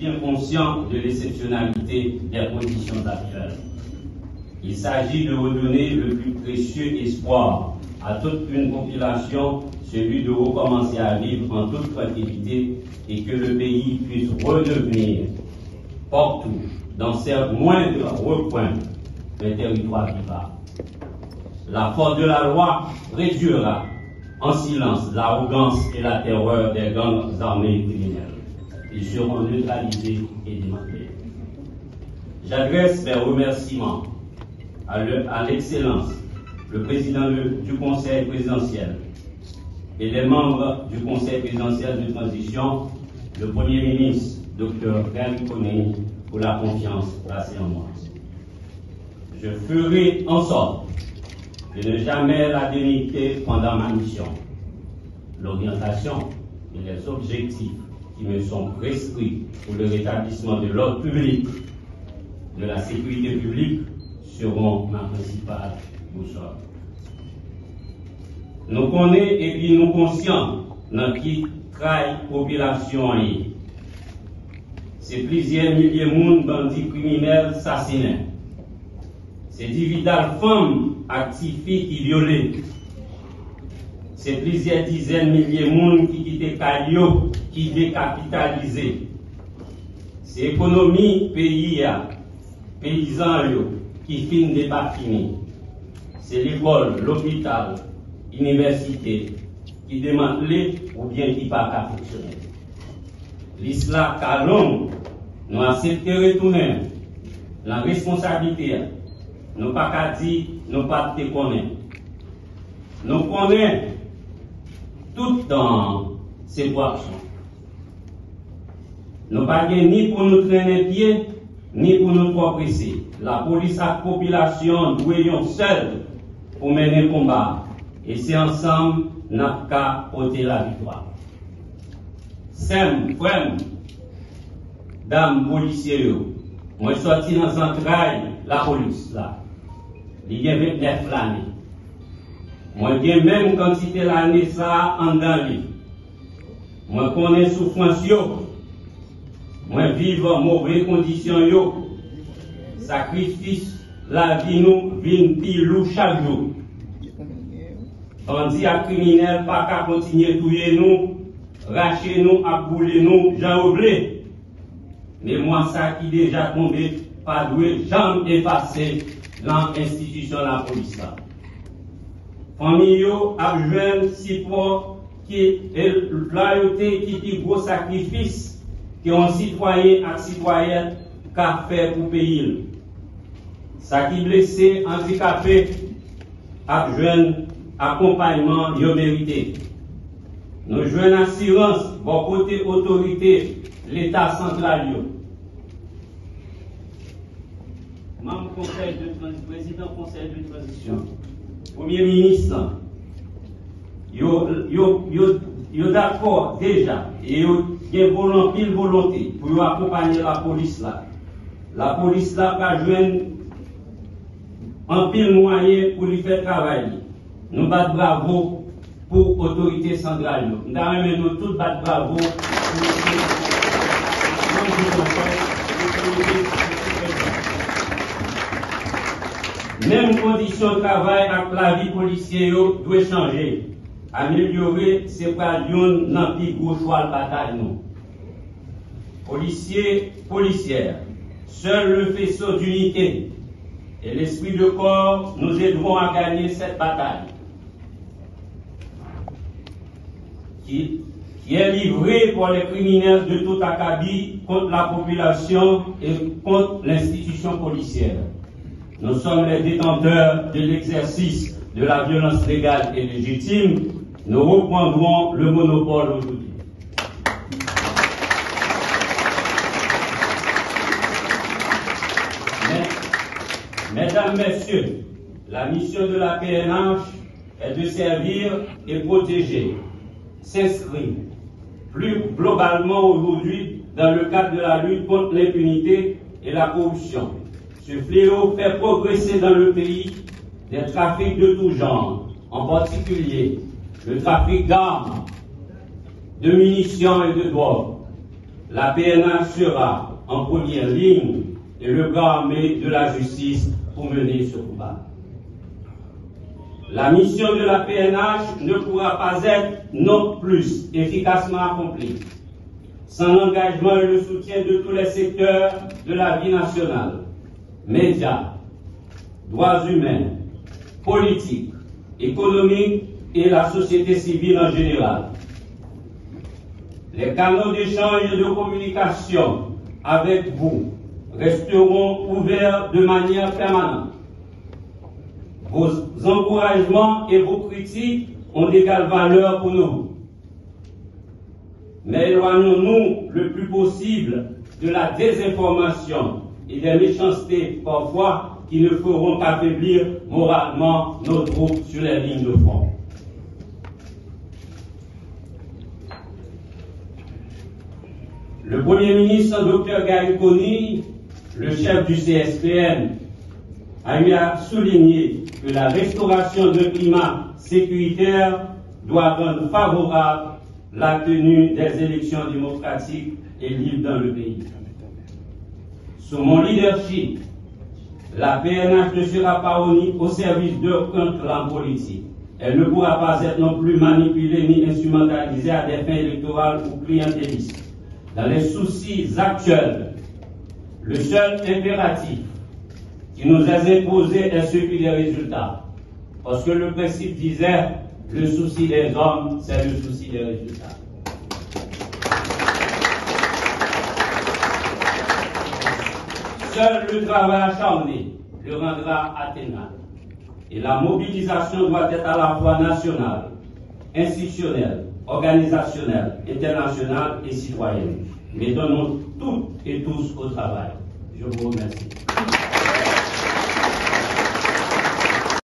bien conscient de l'exceptionnalité des conditions actuelles. Il s'agit de redonner le plus précieux espoir à toute une population, celui de recommencer à vivre en toute tranquillité et que le pays puisse redevenir partout, dans ses moindres recoins, un territoire vivant. La force de la loi réduira en silence l'arrogance et la terreur des gangs armés criminels ils seront neutralisés et démantelés. J'adresse mes remerciements à l'excellence, le président du Conseil présidentiel et les membres du Conseil présidentiel de transition, le Premier ministre, Dr. Gary pour la confiance placée en moi. Je ferai en sorte de ne jamais la dénigrer pendant ma mission. L'orientation et les objectifs qui me sont prescrits pour le rétablissement de l'ordre public, de la sécurité publique, seront ma principale boussole. Nous connaissons et puis nous conscients dans qui trahi population C'est plusieurs milliers de monde bandits criminels assassinés. C'est dividal femmes actives qui violées c'est plusieurs dizaines, milliers de monde qui quittent Calio, qui décapitalisé. C'est l'économie pays, paysans qui finit des pas fini. C'est l'école, l'hôpital, l'université qui démantelé ou bien qui pas qu'à fonctionner. L'islam, l'homme, nous accepté retourner la responsabilité. Nous pas qu'à dire, nous pas te connaître. Nous connaissons tout dans ces boissons. Nous pas ni pour nous traîner pied, ni pour nous progresser. La police et la population doivent seul pour mener le combat. Et c'est ensemble n'a qu'à la victoire. Sem, frère, dames policiers, moi je sorti dans entrailles la police là. Il y a 29 années. Moi, j'ai même quantité l'année ça en danger. Moi, connais souffrance yo. Moi, vive en mauvaises conditions yo. Sacrifice, la vie nous, vient pilou chaque jour. Bandits à criminels, pas qu'à continuer tuer nous, racher nous, à bouler nous, j'en oublié. Mais moi, ça qui déjà tombé, pas doué, jamais effacé dans l'institution de la police famille a besoin support qui est loyauté qui dit gros sacrifice que un citoyen et citoyenne qu'a fait pour payer. Ça qui blessé, handicapé, a besoin accompagnement yo mérité. Nous jouons assurance, bon côté autorité, l'État central Membre conseil de président conseil de transition. Premier ministre, yo, d'accord déjà, et yo une volonté, volonté pour accompagner la police là. La police là va joindre un pile moyen pour lui faire travailler. Nous battons bravo pour l'autorité centrale. Nous avons tous battre bravo pour même condition de travail avec la vie policière doit changer. Améliorer, c'est pas une dans plus gros choix de bataille, non. Policiers, policières, seul le faisceau d'unité et l'esprit de corps nous aideront à gagner cette bataille. Qui, qui est livrée pour les criminels de tout acabit contre la population et contre l'institution policière. Nous sommes les détenteurs de l'exercice de la violence légale et légitime. Nous reprendrons le monopole aujourd'hui. Mesdames, Messieurs, la mission de la PNH est de servir et protéger, s'inscrire plus globalement aujourd'hui dans le cadre de la lutte contre l'impunité et la corruption Ce fléau fait progresser dans le pays des trafics de tout genre, en particulier le trafic d'armes, de munitions et de drogue. La PNH sera en première ligne et le bras armé de la justice pour mener ce combat. La mission de la PNH ne pourra pas être non plus efficacement accomplie sans l'engagement et le soutien de tous les secteurs de la vie nationale, médias, droits humains, politiques, économiques et la société civile en général. Les canaux d'échange et de communication avec vous resteront ouverts de manière permanente. Vos encouragements et vos critiques ont d'égale valeur pour nous. Mais éloignons-nous le plus possible de la désinformation et des méchancetés parfois qui ne feront qu'affaiblir moralement nos troupes sur les lignes de front. Le Premier ministre, Dr Gaïkoni, le chef du CSPN, a eu à souligner que la restauration d'un climat sécuritaire doit rendre favorable la tenue des élections démocratiques et libres dans le pays. Sous mon leadership, la PNH ne sera pas au service d'aucun clan politique. Elle ne pourra pas être non plus manipulée ni instrumentalisée à des fins électorales ou clientélistes. Dans les soucis actuels, le seul impératif qui nous est imposé est celui des résultats. Parce que le principe disait le souci des hommes, c'est le souci des résultats. Seul le travail acharné le rendra atteignable. Et la mobilisation doit être à la fois nationale, institutionnelle, organisationnelle, internationale et citoyenne. Mettons-nous toutes et tous au travail. Je vous remercie.